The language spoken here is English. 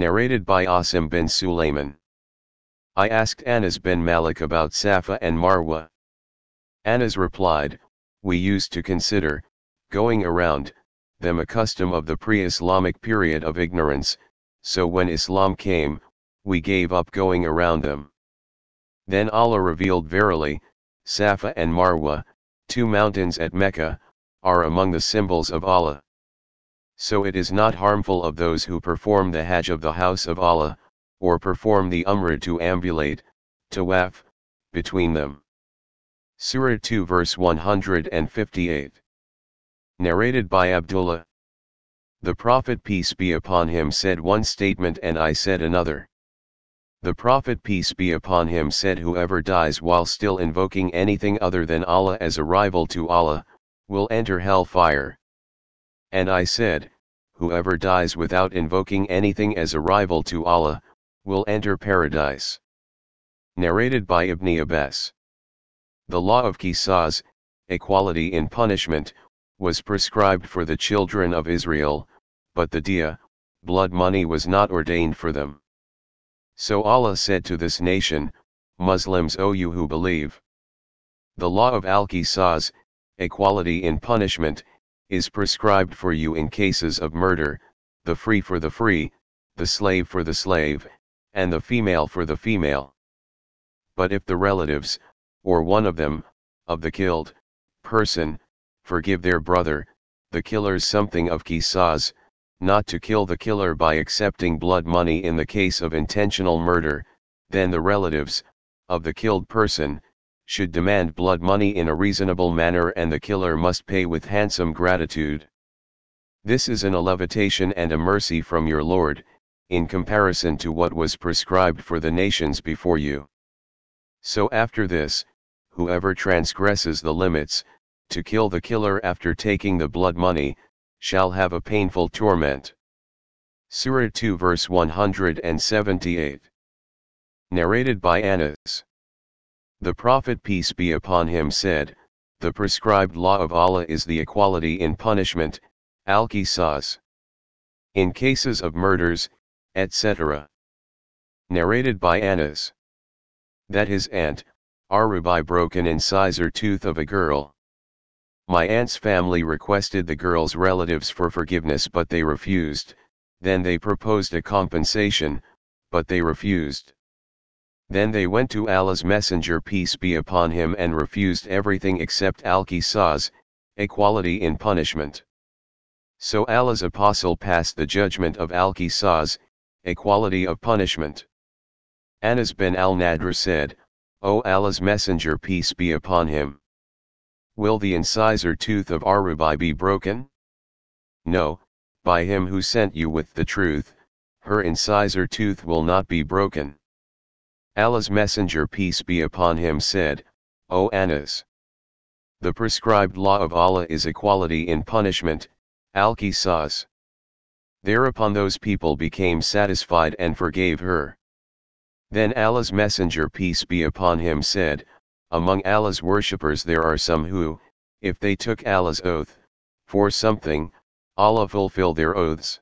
Narrated by Asim bin Sulayman. I asked Anas bin Malik about Safa and Marwa. Anas replied, We used to consider, going around, them a custom of the pre-Islamic period of ignorance, so when Islam came, we gave up going around them. Then Allah revealed verily, Safa and Marwa, two mountains at Mecca, are among the symbols of Allah. So it is not harmful of those who perform the Hajj of the house of Allah, or perform the Umrah to ambulate, tawaf, between them. Surah 2 verse 158. Narrated by Abdullah. The Prophet peace be upon him said one statement and I said another. The Prophet peace be upon him said whoever dies while still invoking anything other than Allah as a rival to Allah, will enter hell fire. And I said, whoever dies without invoking anything as a rival to Allah, will enter paradise. Narrated by Ibn Abbas. The law of Qisas, equality in punishment, was prescribed for the children of Israel, but the dia, blood money was not ordained for them. So Allah said to this nation, Muslims O you who believe. The law of Al-Qisas, equality in punishment, is prescribed for you in cases of murder, the free for the free, the slave for the slave, and the female for the female. But if the relatives, or one of them, of the killed, person, forgive their brother, the killer's something of qisas, not to kill the killer by accepting blood money in the case of intentional murder, then the relatives, of the killed person, should demand blood money in a reasonable manner and the killer must pay with handsome gratitude. This is an elevation and a mercy from your Lord, in comparison to what was prescribed for the nations before you. So after this, whoever transgresses the limits, to kill the killer after taking the blood money, shall have a painful torment. Surah 2 verse 178. Narrated by Anas. The Prophet peace be upon him said, the prescribed law of Allah is the equality in punishment, al-qisas. In cases of murders, etc. Narrated by Anas. That his aunt, Arubai broke an incisor tooth of a girl. My aunt's family requested the girl's relatives for forgiveness but they refused, then they proposed a compensation, but they refused. Then they went to Allah's messenger peace be upon him and refused everything except al-qisas, equality in punishment. So Allah's apostle passed the judgment of al-qisas, equality of punishment. Anas bin al-Nadr said, O Allah's messenger peace be upon him. Will the incisor tooth of Arubai be broken? No, by him who sent you with the truth, her incisor tooth will not be broken. Allah's messenger peace be upon him said, O Anas. The prescribed law of Allah is equality in punishment, al-qisas. Thereupon those people became satisfied and forgave her. Then Allah's messenger peace be upon him said, among Allah's worshippers there are some who, if they took Allah's oath, for something, Allah fulfill their oaths.